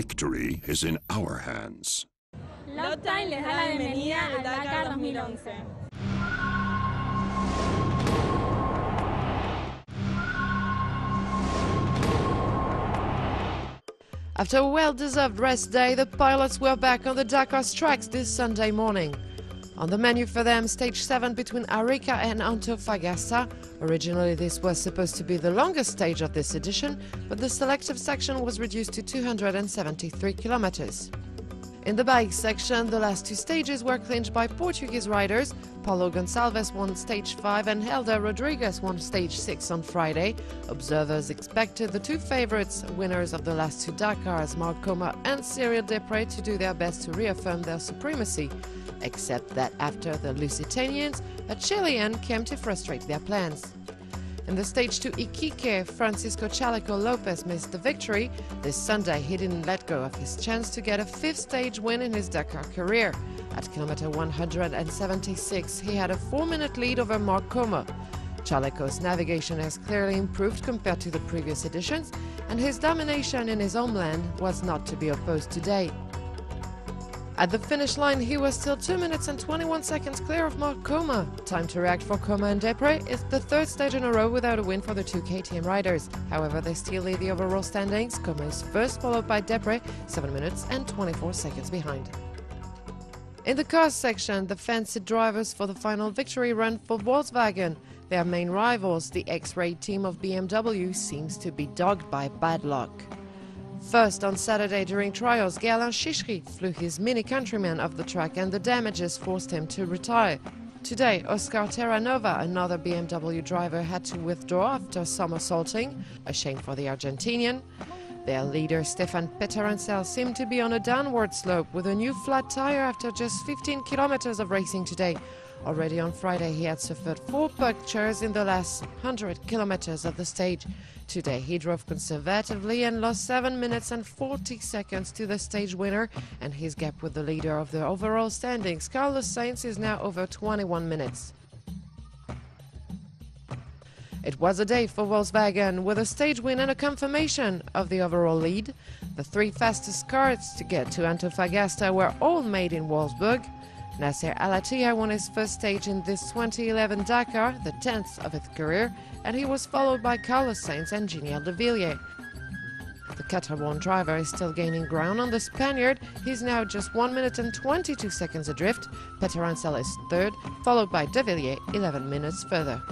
victory is in our hands. Loptime les da la bienvenida al Dakar 2011. After a well-deserved rest day, the pilots were back on the Dakar's tracks this Sunday morning. On the menu for them, stage 7 between Arica and Antofagasta. Originally this was supposed to be the longest stage of this edition, but the selective section was reduced to 273 kilometers. In the bike section, the last two stages were clinched by Portuguese riders. Paulo Gonçalves won stage 5 and Helder Rodrigues won stage 6 on Friday. Observers expected the two favorites, winners of the last two Dakars, Marc Coma and Cyril Despres, to do their best to reaffirm their supremacy. Except that after the Lusitanians, a Chilean came to frustrate their plans. In the stage 2 Iquique, Francisco Chaleco Lopez missed the victory. This Sunday, he didn't let go of his chance to get a fifth stage win in his Dakar career. At kilometer 176, he had a four-minute lead over Coma. Chaleco's navigation has clearly improved compared to the previous editions, and his domination in his homeland was not to be opposed today. At the finish line, he was still 2 minutes and 21 seconds clear of Marc Coma. Time to react for Coma and Despres is the third stage in a row without a win for the two KTM riders. However, they still lead the overall standings. Coma is first, followed by Despres, 7 minutes and 24 seconds behind. In the cars section, the fancy drivers for the final victory run for Volkswagen. Their main rivals, the X-Raid team of BMW, seems to be dogged by bad luck. First, on Saturday during trials, Guerlain Chicherit flew his mini countryman off the track and the damages forced him to retire. Today, Oscar Terranova, another BMW driver, had to withdraw after somersaulting, a shame for the Argentinian. Their leader, Stéphane Peterhansel, seemed to be on a downward slope with a new flat tire after just 15 kilometers of racing today. Already on Friday, he had suffered four punctures in the last 100 kilometers of the stage. Today he drove conservatively and lost 7 minutes and 40 seconds to the stage winner, and his gap with the leader of the overall standings, Carlos Sainz, is now over 21 minutes. It was a day for Volkswagen with a stage win and a confirmation of the overall lead. The three fastest cars to get to Antofagasta were all made in Wolfsburg. Nasser Al won his first stage in this 2011 Dakar, the 10th of his career, and he was followed by Carlos Sainz and Giniel de Villiers. The Qatar-born driver is still gaining ground on the Spaniard. He's now just 1 minute and 22 seconds adrift. Peterhansel is third, followed by de Villiers 11 minutes further.